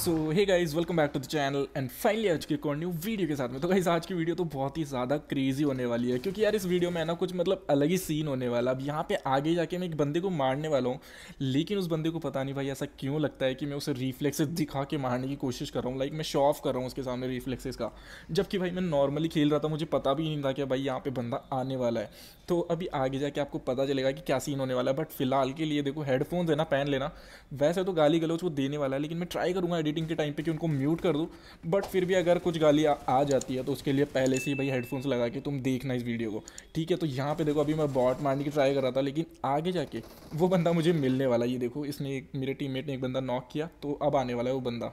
So hey guys welcome back to the channel and finally आज की एक और न्यू वीडियो के साथ में। तो गाइस आज की वीडियो तो बहुत ही ज़्यादा क्रेजी होने वाली है, क्योंकि यार इस वीडियो में ना कुछ मतलब अलग ही सीन होने वाला। अब यहाँ पे आगे जाके मैं एक बंदे को मारने वाला हूँ, लेकिन उस बंदे को पता नहीं भाई ऐसा क्यों लगता है कि मैं उसे रिफ्लेक्सेस दिखा के मारने की कोशिश कर रहा हूँ। लाइक मैं शो ऑफ़ कर रहा हूँ उसके सामने रिफ्लेक्सेस का। जबकि भाई मैं नॉर्मली खेल रहा था, मुझे पता भी नहीं था कि भाई यहाँ पे बंदा आने वाला है। तो अभी आगे जाके आपको पता चलेगा कि क्या सीन होने वाला है। बट फ़िलहाल के लिए देखो हेडफोन्स है ना, पहन लेना। वैसे तो गाली गलोच वो देने वाला है, लेकिन मैं ट्राई करूँगा एडिटिंग के टाइम पे कि उनको म्यूट कर दूँ। बट फिर भी अगर कुछ गाली आ, आ जाती है तो उसके लिए पहले से ही भाई हेडफोन्स लगा के तुम देखना इस वीडियो को। ठीक है तो यहाँ पे देखो अभी मैं बॉट मारने की ट्राई कर रहा था लेकिन आगे जाके वो बंदा मुझे मिलने वाला ये देखो इसने मेरे टीममेट ने एक बंदा नॉक किया तो अब आने वाला है वो बंदा।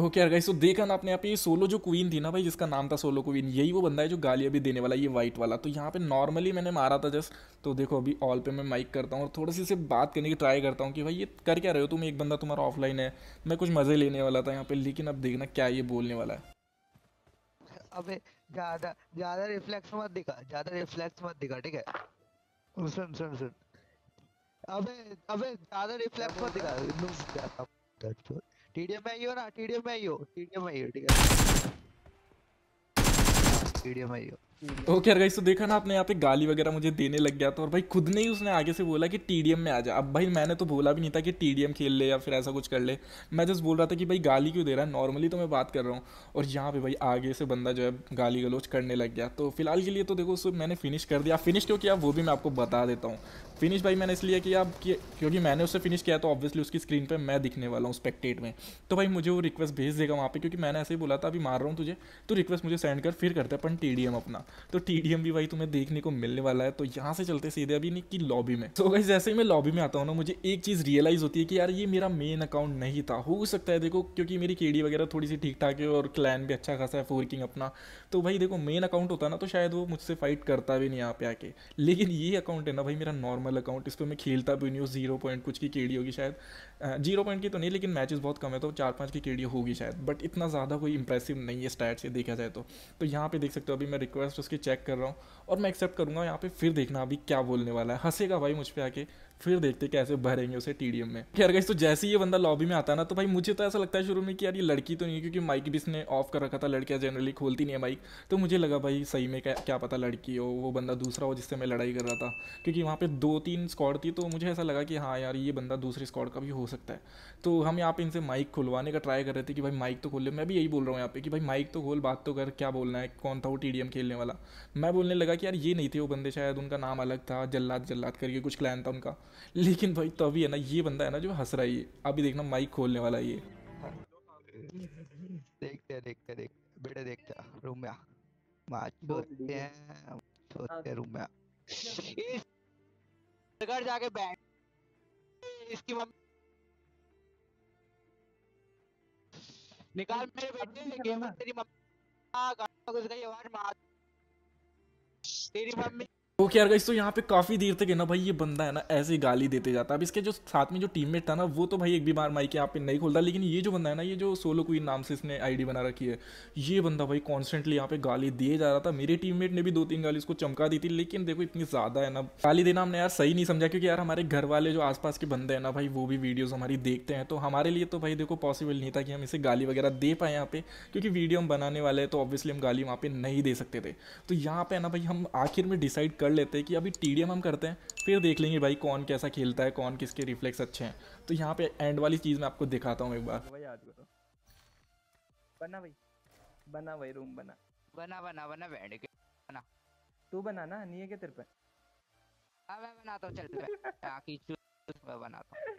ओके यार गाइस तो देखा ना आपने यहाँ पे ये सोलो जो क्वीन थी ना भाई, जिसका नाम था सोलो क्वीन यही वो बंदा है जो गाली अभी देने वाला ये वाइट वाला। तो यहाँ पे नॉर्मली मैंने मारा था जस्ट तो देखो अभी ऑल पे मैं माइक करता हूँ और थोड़ी सी से बात करने की ट्राई करता हूँ कि भाई ये कर क्या रहे हो तुम? एक बंदा तुम्हारा ऑफलाइन है। मैं कुछ मज़े लेने वाला था यहाँ पे, लेकिन अब देखना क्या ये बोलने वाला है। अबे, ज़्यादा ज़्यादा रिफ्लेक्स मत दिखा, ज़्यादा रिफ्लेक्स मत दिखा, ठीक है? सुन सुन सुन। अबे अबे, ज़्यादा रिफ्लेक्स मत दिखा। टीडीएम में ही हो ना? टीडीएम में ही? हो टीडीएम में ही हो, ठीक है। टीडीएम में ही। हो ओके गाइस तो देखा ना आपने, यहाँ पे गाली वगैरह मुझे देने लग गया था और भाई खुद ने ही उसने आगे से बोला कि टीडीएम में आ जा। अब भाई मैंने तो बोला भी नहीं था कि टीडीएम खेल ले या फिर ऐसा कुछ कर ले। मैं जस्ट बोल रहा था कि भाई गाली क्यों दे रहा है? नॉर्मली तो मैं बात कर रहा हूँ और यहाँ पे भाई आगे से बंदा जो है गाली गलोच करने लग गया। तो फ़िलहाल के लिए तो देखो, उसको मैंने फिनिश कर दिया। फिनिश क्यों किया? वो भी मैं आपको बता देता हूँ। फिनिश भाई मैंने इसलिए किया क्योंकि मैंने उससे फिनिश किया तो ऑब्वियसली उसकी स्क्रीन पर मैं दिखने वाला हूँ स्पेक्टेट में। तो भाई मुझे वो रिक्वेस्ट भेज देगा वहाँ पर क्योंकि मैंने ऐसे ही बोला था, अभी मार रहा हूँ तुझे तो रिक्वेस्ट मुझे सेंड कर, फिर करते अपन टी अपना। तो टी भी भाई तुम्हें देखने को मिलने वाला है तो यहाँ से चलते सीधे अभी नहीं कि लॉबी में। तो भाई जैसे ही मैं लॉबी में आता हूँ ना, मुझे एक चीज़ रियलाइज़ होती है कि यार ये मेरा मेन अकाउंट नहीं था। हो सकता है देखो, क्योंकि मेरी केडी वगैरह थोड़ी सी ठीक ठाक है और क्लैन भी अच्छा खासा है फोरकिंग अपना। तो भाई देखो मेन अकाउंट होता ना तो शायद वो मुझसे फाइट करता भी नहीं यहाँ पे आके। लेकिन ये अकाउंट है ना भाई, मेरा नॉर्मल अकाउंट इस पर मैं खेलता भी नहीं हूँ ज़ीरो पॉइंट कुछ की केडी होगी शायद। ज़ीरो पॉइंट की तो नहीं, लेकिन मैचेस बहुत कम है तो चार पाँच की केडी होगी शायद। बट इतना ज़्यादा कोई इंप्रेसिव नहीं है स्टैट से देखा जाए तो। तो यहाँ पे देख सकते हो, अभी मैं रिक्वेस्ट उसकी चेक कर रहा हूँ, और मैं एक्सेप्ट करूँगा, यहाँ पे फिर देखना अभी क्या बोलने वाला है। हंसेगा भाई मुझ पर आके। फिर देखते कैसे भरेंगे उसे टीडीएम में। खैर गई तो जैसे ही ये बंदा लॉबी में आता ना तो भाई मुझे तो ऐसा लगता है शुरू में कि यार ये लड़की तो नहीं है क्योंकि माइक भी इसने ऑफ़ कर रखा था लड़कियाँ जनरली खोलती नहीं है माइक तो मुझे लगा भाई सही में क्या, क्या पता लड़की हो वो बंदा दूसरा हो जिससे मैं लड़ाई कर रहा था। क्योंकि वहाँ पर दो तीन स्कॉड थी तो मुझे ऐसा लगा कि हाँ यार ये बंदा दूसरे स्कॉड का भी हो सकता है। तो हम यहाँ पे इनसे माइक खुलवाने का ट्राई कर रहे थे कि भाई माइक तो खोल ले। मैं भी यही बोल रहा हूँ यहाँ पे कि भाई माइक तो खोल बात तो कर क्या बोलना है कौन था वो टीडीएम खेलने वाला? मैं बोलने लगा कि यार ये नहीं थे वो बंदे शायद उनका नाम अलग था जल्लाद जल्लाद करके कुछ क्लैन था उनका। लेकिन भाई तो अभी है ना ये बंदा है ना जो हंस रहा है ये। अभी देखना माइक खोलने वाला ये। देखते देखते देख बेटे देखते रूम में माच सोते हैं सोते रूम में घर जाके बैठ। इसकी मम्मी निकाल मेरे बेटे गेम तेरी मम्मी गाना घुस गई आवाज़ मार। तेरी मम्मी ओके यार गाइस तो यहाँ पे काफ़ी देर तक है ना भाई, ये बंदा है ना, ऐसे गाली देते जाता है। अब इसके जो साथ में जो टीममेट था ना, वो तो भाई एक भी बार माइक यहाँ पे नहीं खोलता, लेकिन ये जो बंदा है ना, ये जो सोलो क्वीन नाम से इसने आईडी बना रखी है, ये बंदा भाई कॉन्स्टेंटली यहाँ पे गाली दिए जा रहा था। मेरे टीममेट ने भी दो तीन गाली उसको चमका दी थी, लेकिन देखो इतनी ज़्यादा है ना, गाली देना हमने यार सही नहीं समझा, क्योंकि यार हमारे घर वाले जो आसपास के बंदे हैं ना भाई, वो भी वीडियोज़ हमारी देखते हैं। तो हमारे लिए तो भाई देखो पॉसिबल नहीं था कि हम इसे गाली वगैरह दे पाए यहाँ पे, क्योंकि वीडियो हम बनाने वाले हैं तो ऑब्वियसली हम गाली वहाँ पे नहीं दे सकते थे। तो यहाँ पे ना भाई, हम आखिर में डिसाइड कर लेते हैं कि अभी टीडीएम हम करते हैं फिर देख लेंगे भाई कौन कैसा खेलता है कौन किसके रिफ्लेक्स अच्छे हैं। तो यहाँ पे एंड वाली चीज़ मैं आपको दिखाता हूँ एक बार। भाई आज करो। बना भाई। बना भाई रूम बना। बना बना बना बैठ के बना। तू बना ना नहीं है क्या तेरे पे? हाँ मैं बनाता हूँ चल। आखिर मैं बनाता हूँ।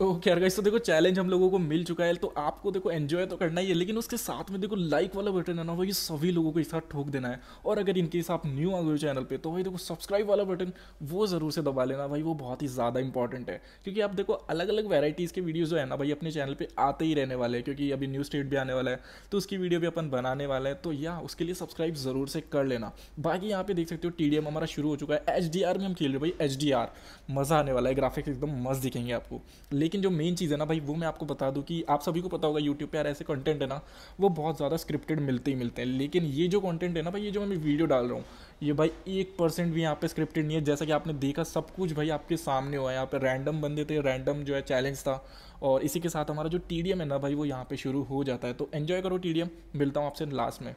ओके यार गाइस तो देखो चैलेंज हम लोगों को मिल चुका है तो आपको देखो एंजॉय तो करना ही है, लेकिन उसके साथ में देखो लाइक वाला बटन है ना भाई सभी लोगों को एक साथ ठोक देना है। और अगर इनकेस आप न्यू आ गए चैनल पे तो भाई देखो सब्सक्राइब वाला बटन वो ज़रूर से दबा लेना भाई, वो बहुत ही ज़्यादा इंपॉर्टेंट है। क्योंकि आप देखो अलग अलग वेराइटीज़ के वीडियो जो है ना भाई, अपने चैनल पर आते ही रहने वाले हैं, क्योंकि अभी न्यू स्टेट भी आने वाला है तो उसकी वीडियो भी अपन बनाने वाला है तो या, उसके लिए सब्सक्राइब ज़रूर से कर लेना। बाकी यहाँ पे देख सकते हो टीडीएम हमारा शुरू हो चुका है एचडीआर में हम खेल रहे भाई एचडीआर मज़ा आने वाला है ग्राफिक्स एकदम मस्त दिखेंगे आपको। लेकिन जो मेन चीज़ है ना भाई, वो मैं आपको बता दूँ कि आप सभी को पता होगा यूट्यूब पे यार ऐसे कंटेंट है ना, वो बहुत ज़्यादा स्क्रिप्टेड मिलते ही मिलते हैं। लेकिन ये जो कंटेंट है ना भाई, ये जो मैं वीडियो डाल रहा हूँ, ये भाई एक परसेंट भी यहाँ पे स्क्रिप्टेड नहीं है। जैसा कि आपने देखा, सब कुछ भाई आपके सामने हुआ है। यहाँ पे रैंडम बंदे थे रैंडम जो है चैलेंज था। और इसी के साथ हमारा जो टीडीएम है ना भाई, वो यहाँ पे शुरू हो जाता है। तो एन्जॉय करो टीडीएम मिलता हूँ आपसे लास्ट में।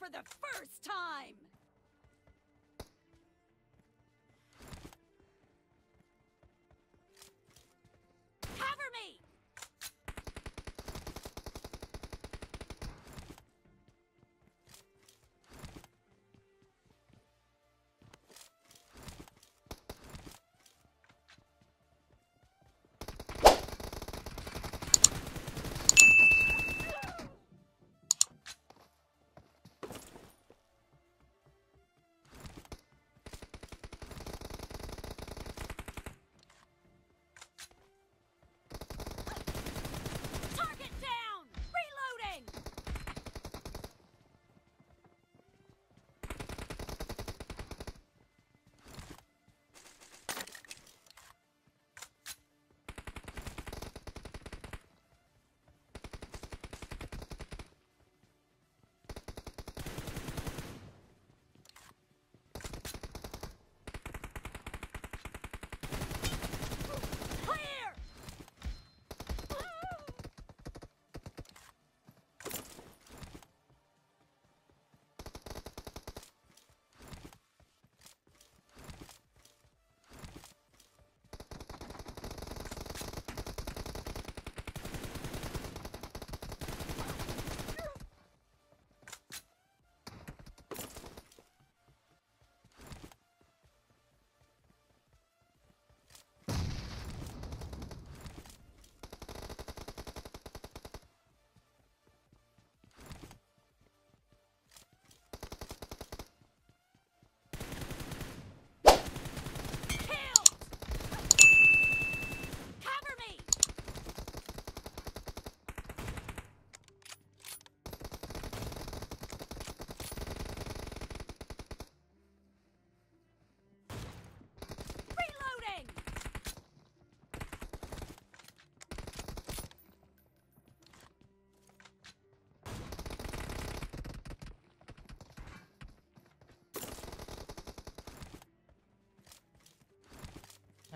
For the first time.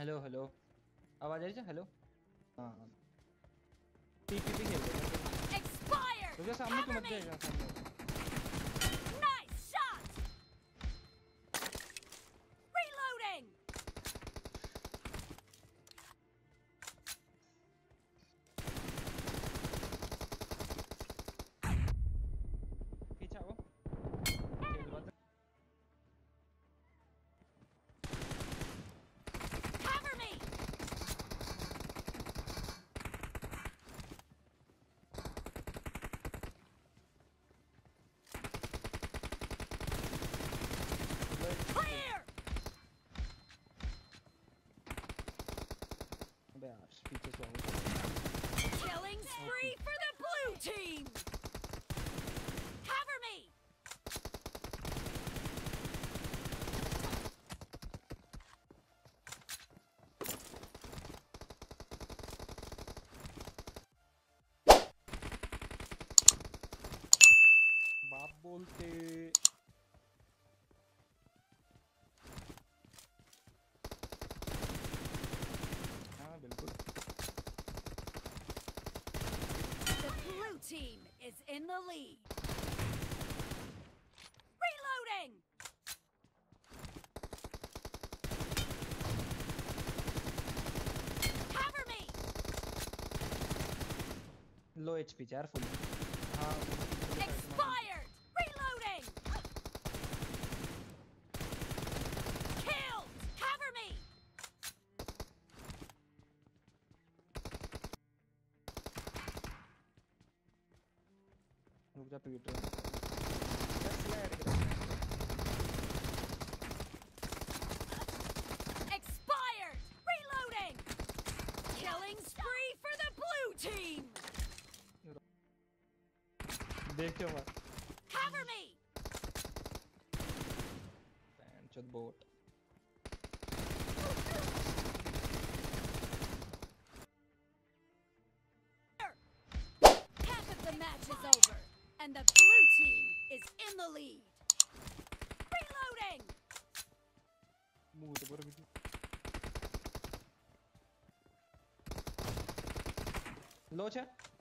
Hello hello आवाज़ आ रही है? हेलो हाँ हाँ। पी पी पी खेल रहे हैं. रुक सामने तो मत जाएगा सामने। बाप बोलते हाँ बिल्कुल The blue team is in the lead. Reloading. Cover me. Low HP चार फुल हाँ தூக்கிட்டு Expired! Reloading! Killing spree for the blue team! Cover me! Damn, chut bot. लो છે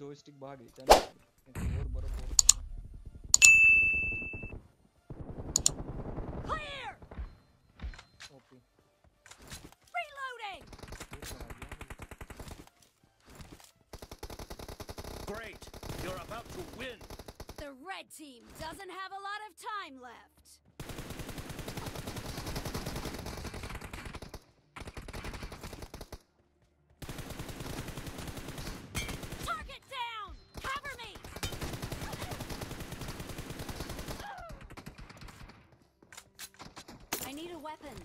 joystick भागे चल और बरो clear! Okay reloading! Great! You're about to win! The red team doesn't have a lot of time left. Weapon.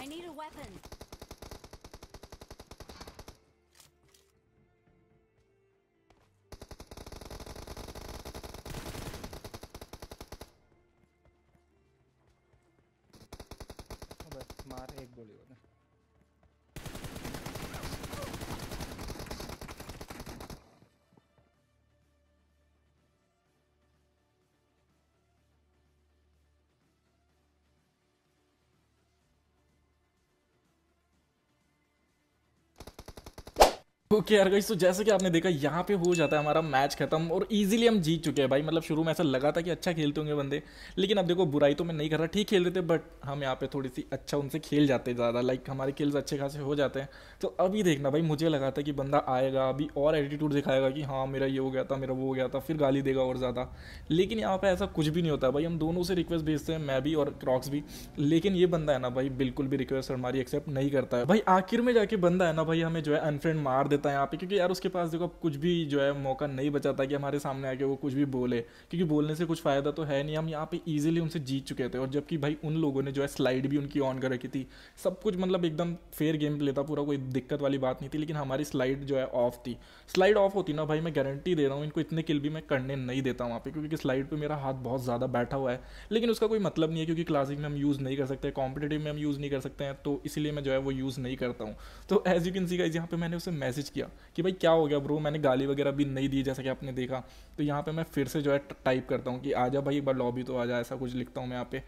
I need a weapon. Okay यार guys तो जैसे कि आपने देखा, यहाँ पे हो जाता है हमारा मैच खत्म और इजीली हम जीत चुके हैं भाई। मतलब शुरू में ऐसा लगा था कि अच्छा खेलते होंगे बंदे, लेकिन अब देखो, बुराई तो मैं नहीं कर रहा, ठीक खेल रहे थे बट हम यहाँ पे थोड़ी सी अच्छा उनसे खेल जाते ज़्यादा। लाइक हमारे किल्स अच्छे खासे हो जाते हैं। तो अभी देखना भाई, मुझे लगा था कि बंदा आएगा, अभी और एटीट्यूड दिखाएगा कि हाँ मेरा ये हो गया था, मेरा वो हो गया था, फिर गाली देगा और ज़्यादा। लेकिन यहाँ पर ऐसा कुछ भी नहीं होता भाई। हम दोनों से रिक्वेस्ट भेजते हैं, मैं भी और क्रॉक्स भी। लेकिन ये बंदा है ना भाई, बिल्कुल भी रिक्वेस्ट हमारी एक्सेप्ट नहीं करता है। भाई, आखिर में जाके बंदा है ना भाई, हमें जो है अनफ्रेंड मार देता है यहाँ पे। क्योंकि यार उसके पास देखो अब कुछ भी जो है मौका नहीं बचाता कि हमारे सामने आके वो कुछ भी बोले। क्योंकि बोलने से कुछ फ़ायदा तो है नहीं। हम यहाँ पे इजीली उनसे जीत चुके थे। और जबकि भाई उन लोगों ने जो है स्लाइड भी उनकी ऑन कर रखी थी। सब कुछ मतलब एकदम फेयर गेम प्ले था पूरा कोई दिक्कत वाली बात नहीं थी। लेकिन हमारी स्लाइड जो है ऑफ़ थी। स्लाइड ऑफ़ होती ना भाई, मैं गारंटी दे रहा हूँ, इनको इतने किल भी मैं करने नहीं देता वहाँ पे। क्योंकि स्लाइड पर मेरा हाथ बहुत ज़्यादा बैठा हुआ है। लेकिन उसका कोई मतलब नहीं है, क्योंकि क्लासिक में हम यूज़ नहीं कर सकते कॉम्पिटेटिव में हम यूज़ नहीं कर सकते हैं। तो इसलिए मैं जो है वो यूज़ नहीं करता हूँ। तो as you can see guys यहाँ पे मैंने उसे किया कि भाई क्या हो गया ब्रो मैंने गाली वगैरह भी नहीं दी, जैसा कि आपने देखा। तो यहाँ पे मैं फिर से जो है टाइप करता हूँ कि आजा भाई, एक बार लॉबी तो आजा ऐसा कुछ लिखता हूँ मैं यहाँ पे।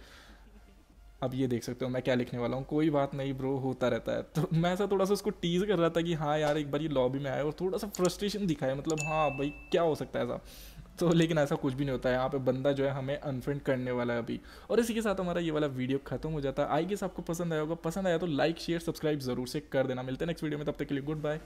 अब ये देख सकते हो मैं क्या लिखने वाला हूँ। कोई बात नहीं ब्रो होता रहता है। तो मैं ऐसा थोड़ा सा उसको टीज कर रहा था कि हाँ यार, एक बार ये लॉबी में आया और थोड़ा सा फ्रस्ट्रेशन दिखाया मतलब हाँ भाई क्या हो सकता है ऐसा। तो लेकिन ऐसा कुछ भी नहीं होता है। यहाँ पे बंदा जो है हमें अनफ्रेंड करने वाला है अभी। और इसी के साथ हमारा ये वाला वीडियो खत्म हो जाता है। आई गेस आपको पसंद आया होगा। पसंद आया तो लाइक शेयर सब्सक्राइब ज़रूर से कर देना। मिलते हैं नेक्स्ट वीडियो में। तब तक के लिए गुड बाय